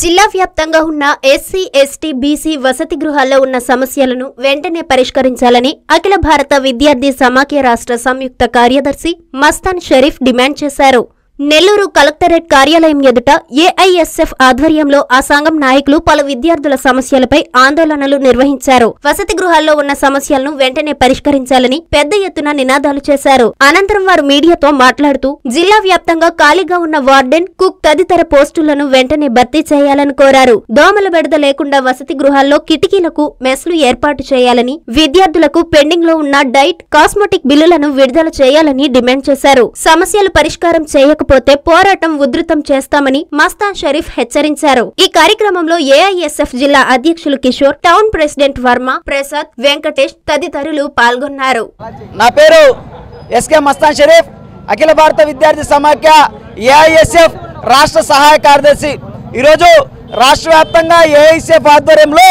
జిల్లా వ్యాప్తంగా ఉన్న ఎస్సీ ఎస్టీ బీసీ వసతి గృహాల్లో ఉన్న సమస్యలను వెంటనే పరిష్కరించాలని అఖిల భారత విద్యార్థి సమాఖ్య రాష్ట్ర సంయుక్త కార్యదర్శి మస్తాన్ షరీఫ్ డిమాండ్ చేశారు. నెల్లూరు కలెక్టరేట్ కార్యాలయం ఎదుట ఏఐఎస్ఎఫ్ ఆధ్వర్యంలో ఆ సంఘం నాయకులు పలు విద్యార్థుల సమస్యలపై ఆందోళనలు నిర్వహించారు. వసతి గృహాల్లో ఉన్న సమస్యలను వెంటనే పరిష్కరించాలని పెద్ద ఎత్తున నినాదాలు చేశారు. అనంతరం వారు మీడియాతో మాట్లాడుతూ జిల్లా వ్యాప్తంగా ఖాళీగా ఉన్న వార్డెన్ కుక్ తదితర పోస్టులను వెంటనే భర్తీ చేయాలని కోరారు. దోమల బెడద లేకుండా వసతి గృహాల్లో కిటికీలకు మెస్లు ఏర్పాటు చేయాలని విద్యార్థులకు పెండింగ్లో ఉన్న డైట్ కాస్మెటిక్ బిల్లులను విడుదల చేయాలని డిమాండ్ చేశారు. సమస్యలు పరిష్కారం చేయకపోతే పోరాటం ఉధృతం చేస్తామని మస్తాన్ షరీఫ్ హెచ్చరించారు. ఈ కార్యక్రమంలో ఏఐఎస్ఎఫ్ జిల్లా అధ్యక్షులు కిషోర్ టౌన్ ప్రెసిడెంట్ వర్మ ప్రసాద్ వెంకటేష్ తదితరులు పాల్గొన్నారు. నా పేరు ఎస్కే మస్తాన్ షరీఫ్ అఖిల భారత విద్యార్థి సమాఖ్య ఏఐఎస్ఎఫ్ రాష్ట్ర సహాయ కార్యదర్శి. ఈరోజు రాష్ట్ర వ్యాప్తంగా ఏఐఎస్ఎఫ్ ఆధ్వర్యంలో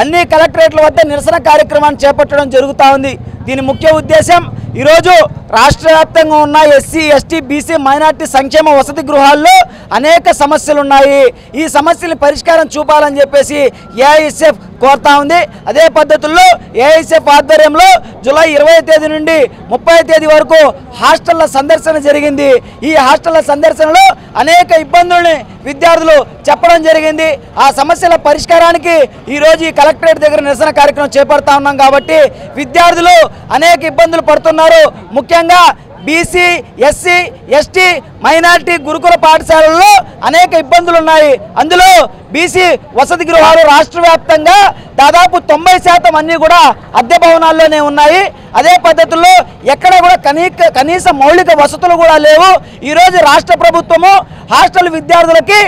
అన్ని కలెక్టరేట్ల వద్ద నిరసన కార్యక్రమాన్ని చేపట్టడం జరుగుతూ ఉంది. దీని ముఖ్య ఉద్దేశం ఈరోజు రాష్ట్ర వ్యాప్తంగా ఉన్న ఎస్సీ ఎస్టీ బీసీ మైనార్టీ సంక్షేమ వసతి గృహాల్లో అనేక సమస్యలు ఉన్నాయి ఈ సమస్యల పరిష్కారం చూపాలని చెప్పేసి ఏఐఎస్ఎఫ్ కోరుతా ఉంది. అదే పద్ధతుల్లో ఏఐసీఎఫ్ ఆధ్వర్యంలో జూలై ఇరవై తేదీ నుండి ముప్పై తేదీ వరకు హాస్టళ్ళ సందర్శన జరిగింది. ఈ హాస్టళ్ళ సందర్శనలో అనేక ఇబ్బందుల్ని విద్యార్థులు చెప్పడం జరిగింది. ఆ సమస్యల పరిష్కారానికి ఈరోజు ఈ కలెక్టరేట్ దగ్గర నిరసన కార్యక్రమం చేపడతా ఉన్నాం కాబట్టి విద్యార్థులు అనేక ఇబ్బందులు పడుతున్నారు. ముఖ్యంగా బీసీ ఎస్సీ ఎస్టీ మైనారిటీ గురుకుల పాఠశాలల్లో అనేక ఇబ్బందులు ఉన్నాయి అందులో బీసీ వసతి గృహాలు రాష్ట్ర వ్యాప్తంగా దాదాపు తొంభై శాతం అన్నీ కూడా అద్దె భవనాల్లోనే ఉన్నాయి. అదే పద్ధతుల్లో ఎక్కడ కూడా కనీక కనీస మౌలిక వసతులు కూడా లేవు. ఈరోజు రాష్ట్ర ప్రభుత్వము హాస్టల్ విద్యార్థులకి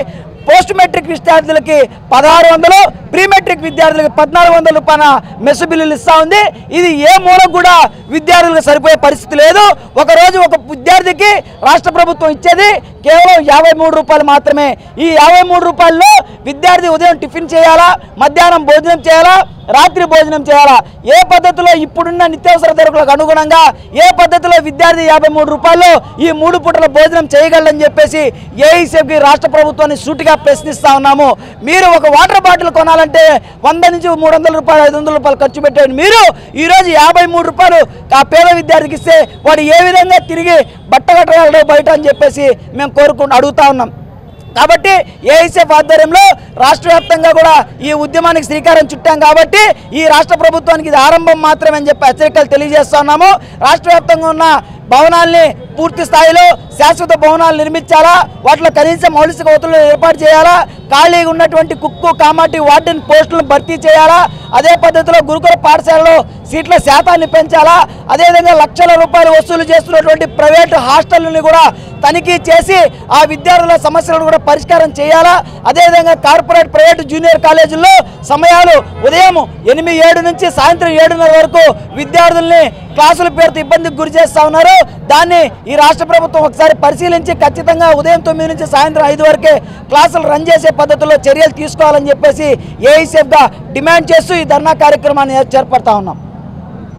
పోస్ట్ మెట్రిక్ విద్యార్థులకి పదహారు వందలు ప్రీ మెట్రిక్ విద్యార్థులకి పద్నాలుగు వందల రూపాయల మెస్ బిల్లులు ఇస్తా ఉంది. ఇది ఏ మూలకు కూడా విద్యార్థులకు సరిపోయే పరిస్థితి లేదు. ఒకరోజు ఒక విద్యార్థికి రాష్ట్ర ప్రభుత్వం ఇచ్చేది కేవలం యాభై మూడు రూపాయలు మాత్రమే. ఈ యాభై మూడు రూపాయల్లో విద్యార్థి ఉదయం టిఫిన్ చేయాలా? మధ్యాహ్నం భోజనం చేయాలా? రాత్రి భోజనం చేయాలా? ఏ పద్ధతిలో ఇప్పుడున్న నిత్యావసర ధరకులకు అనుగుణంగా ఏ పద్ధతిలో విద్యార్థి యాభై మూడు రూపాయలు ఈ మూడు పూటల భోజనం చేయగలని చెప్పేసి ఏఈసీఎఫ్కి రాష్ట్ర ప్రభుత్వాన్ని సూటిగా ప్రశ్నిస్తా ఉన్నాము. మీరు ఒక వాటర్ బాటిల్ కొనాలంటే వంద నుంచి మూడు వందల రూపాయలు ఐదు వందల రూపాయలు ఖర్చు పెట్టేది మీరు ఈరోజు యాభై మూడు రూపాయలు ఆ పేద విద్యార్థికి ఇస్తే వాడు ఏ విధంగా తిరిగి బట్టగట్టగలడు బయట అని చెప్పేసి మేము కోరుకుంటూ అడుగుతా ఉన్నాం. కాబట్టి ఏఐసీఎఫ్ ఆధ్వర్యంలో రాష్ట్ర వ్యాప్తంగా కూడా ఈ ఉద్యమానికి శ్రీకారం చుట్టాం కాబట్టి ఈ రాష్ట్ర ప్రభుత్వానికి ఇది ఆరంభం మాత్రమే అని చెప్పి హెచ్చరికలు తెలియజేస్తున్నాము రాష్ట్ర వ్యాప్తంగా ఉన్న భవనాల్ని పూర్తి స్థాయిలో శాశ్వత భవనాలు నిర్మించాలా? వాటిలో కనీస మౌలిక వసతులు ఏర్పాటు చేయాలా? ఖాళీగా ఉన్నటువంటి కుక్కు కామాటి వార్డెన్ పోస్టులను భర్తీ చేయాలా? అదే పద్ధతిలో గురుకుల పాఠశాలలో సీట్ల శాతాన్ని పెంచాలా? అదేవిధంగా లక్షల రూపాయలు వసూలు చేస్తున్నటువంటి ప్రైవేటు హాస్టల్ని కూడా తనిఖీ చేసి ఆ విద్యార్థుల సమస్యలను కూడా పరిష్కారం చేయాలా? అదేవిధంగా కార్పొరేట్ ప్రైవేట్ జూనియర్ కాలేజీల్లో సమయాలు ఉదయం ఎనిమిది ఏడు నుంచి సాయంత్రం ఏడున్నర వరకు విద్యార్థుల్ని క్లాసుల పేరుతో ఇబ్బందికి గురి చేస్తా ఉన్నారు. దాన్ని ఈ రాష్ట్ర ప్రభుత్వం ఒకసారి పరిశీలించి ఖచ్చితంగా ఉదయం తొమ్మిది నుంచి సాయంత్రం ఐదు వరకే క్లాసులు రన్ చేసే పద్ధతిలో చర్యలు తీసుకోవాలని చెప్పేసి ఏఐసీఎఫ్గా డిమాండ్ చేస్తూ ఈ ధర్నా కార్యక్రమాన్ని చేపడతా ఉన్నాం.